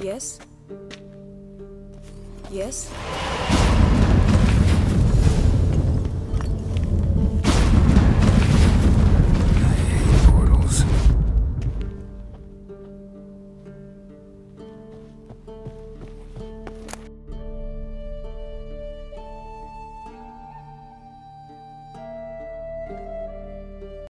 Yes? Yes? portals.